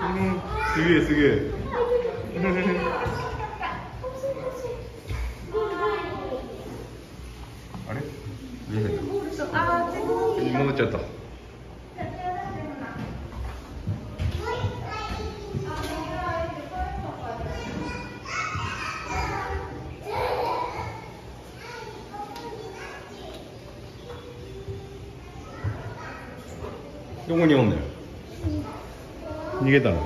うんすげえすげえあれ見えへんな戻っちゃったどこにおんねん逃げたの？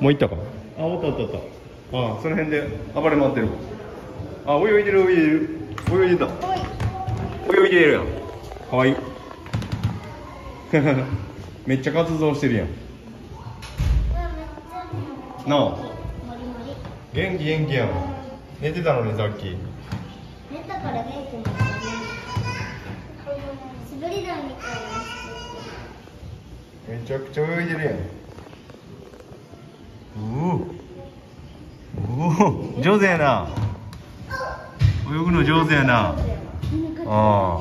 もう行ったか？あおったおったおった。あその辺で暴れ回ってる。あ泳いでる泳いでる。泳いでた。泳いでるやん。かわい。い めっちゃ活動してるやん。なあ。元気元気やん。寝てたのにさっき。寝たから元気になったね滑り台みたいなめちゃくちゃ泳いでるやん。おおおお上手やな。泳ぐの上手やな。ああ。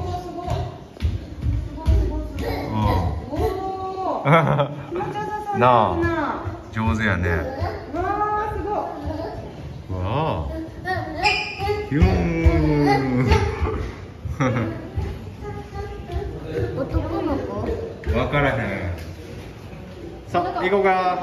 うん。なあ。上手やね。わあ。ヒューン 男の子？分からへんさあ行こうか